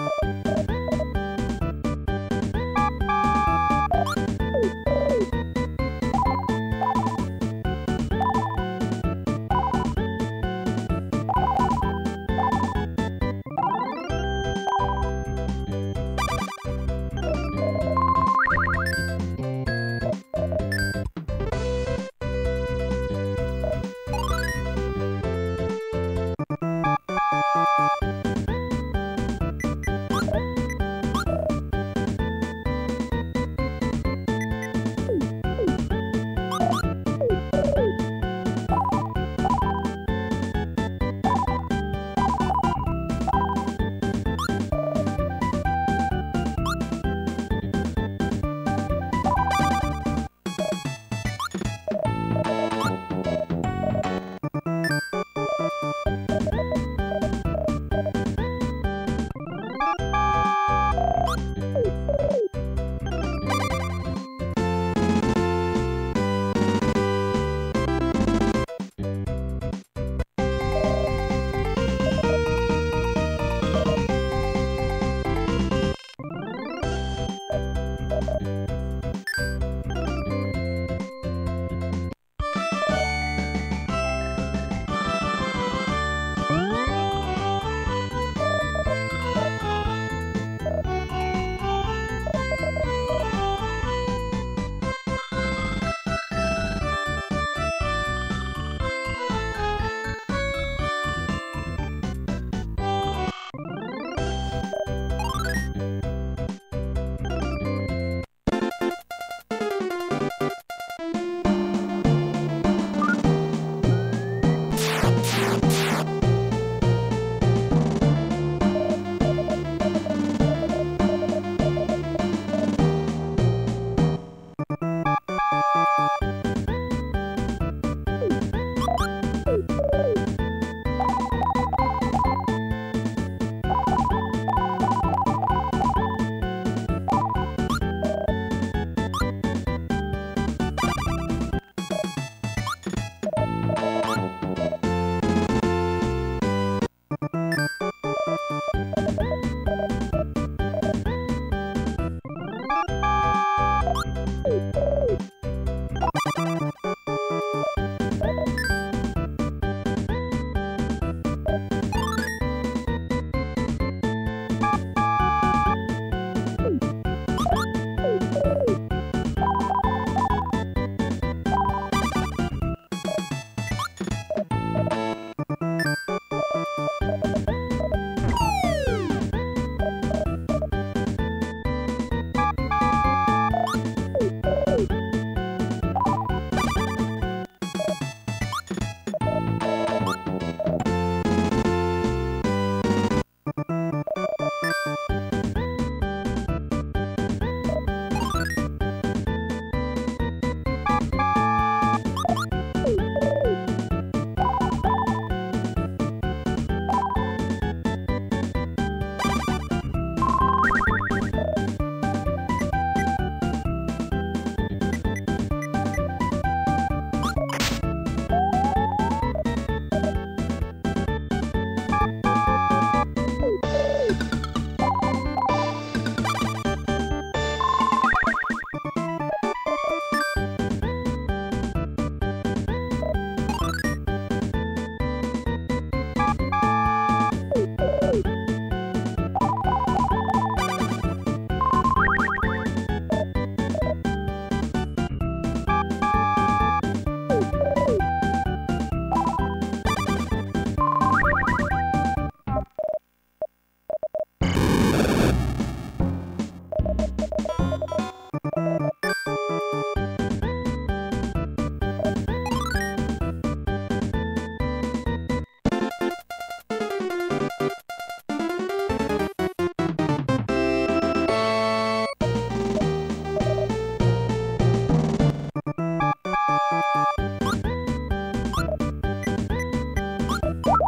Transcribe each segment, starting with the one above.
Música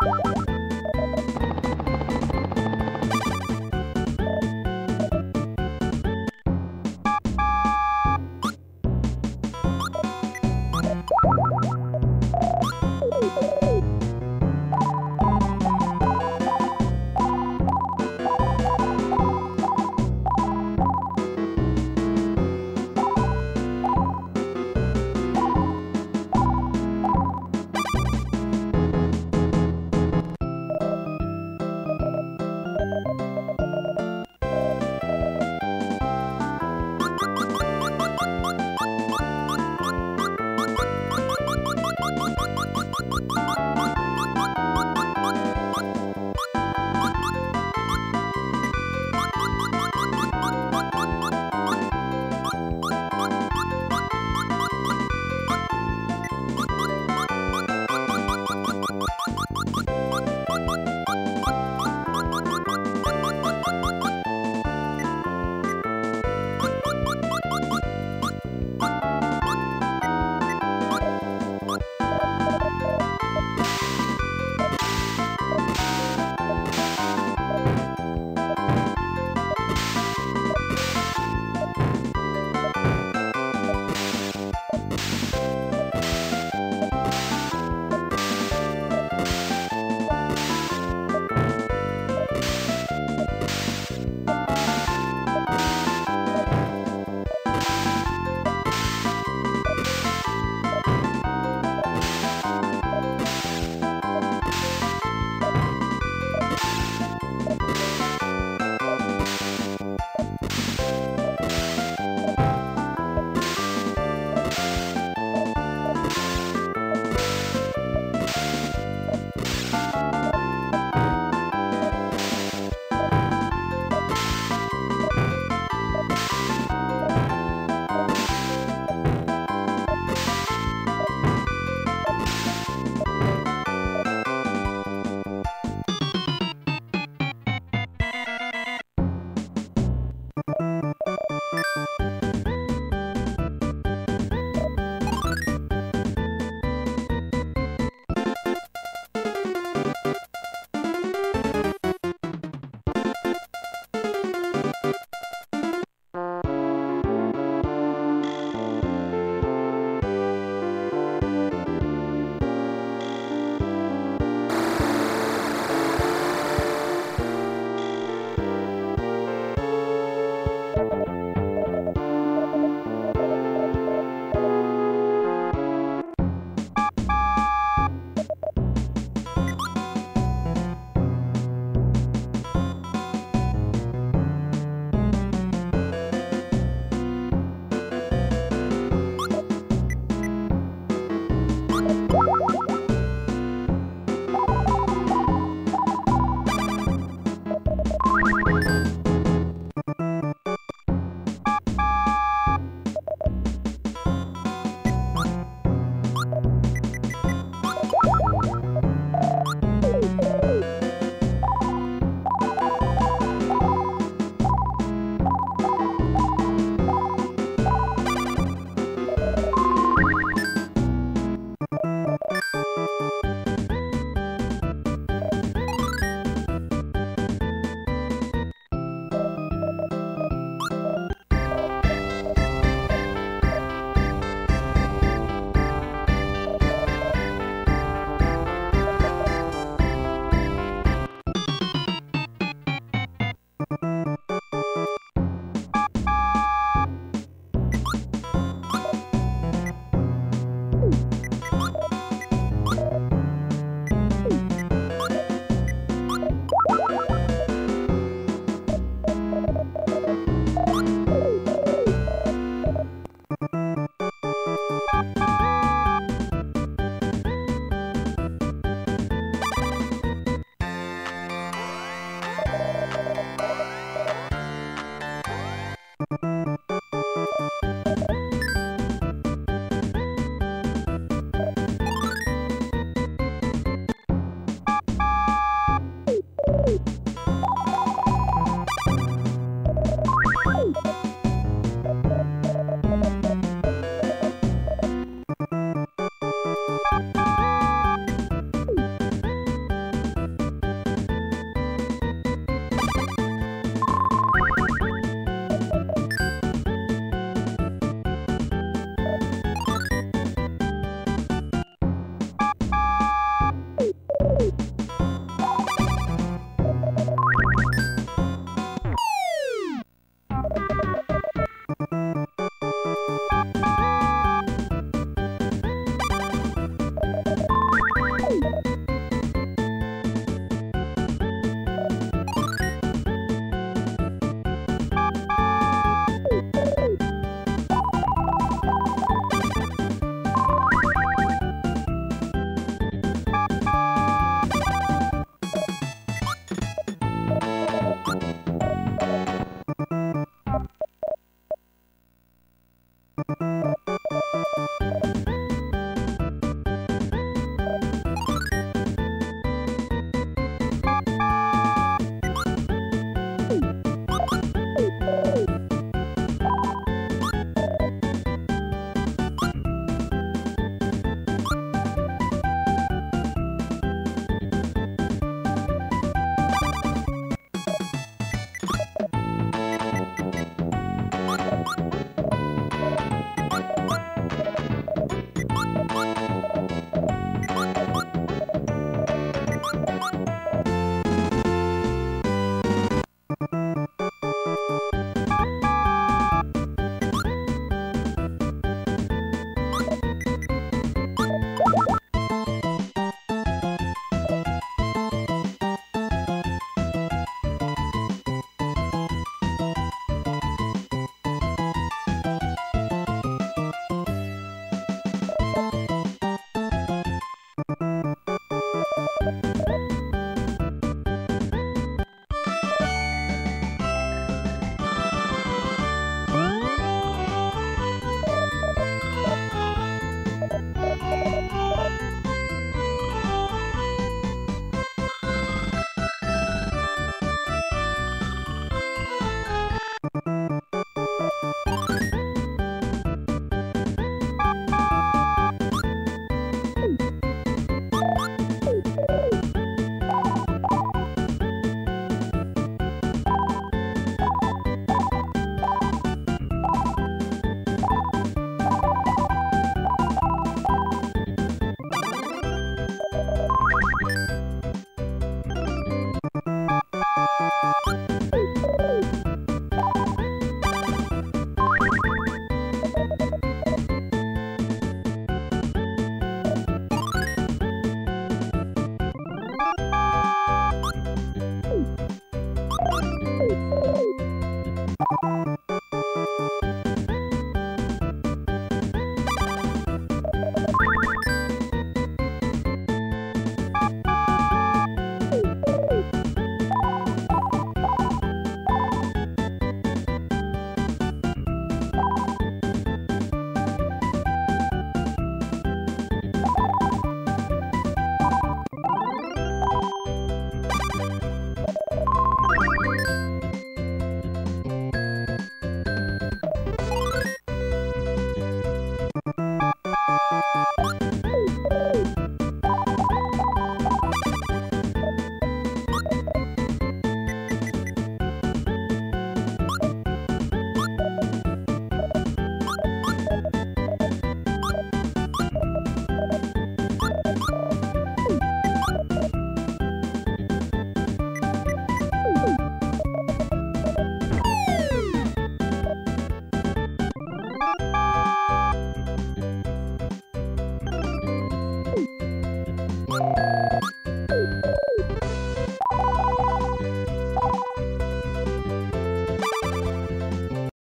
you